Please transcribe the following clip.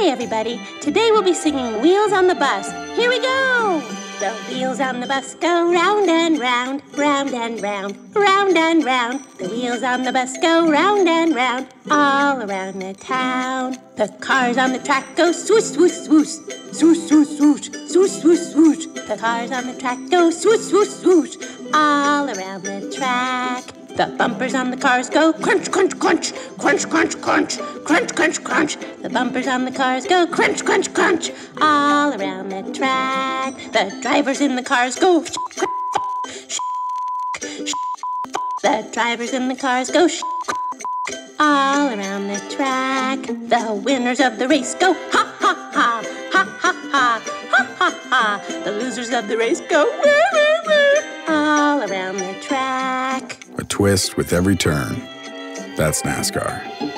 Okay, everybody, today we'll be singing Wheels on the Bus. Here we go! The wheels on the bus go round and round, round and round, round and round. The wheels on the bus go round and round, all around the town. The cars on the track go swoosh, swoosh, swoosh, swoosh, swoosh, swoosh, swoosh, swoosh, swoosh. The cars on the track go swoosh, swoosh, swoosh, all. The bumpers on the cars go crunch, crunch, crunch, crunch, crunch, crunch, crunch, crunch, crunch. The bumpers on the cars go crunch, crunch, crunch, all around the track. The drivers in the cars go. The drivers in the cars go all around the track. The winners of the race go ha ha ha, ha ha ha, ha ha ha. The losers of the race go all around the track. Twist with every turn. That's NASCAR.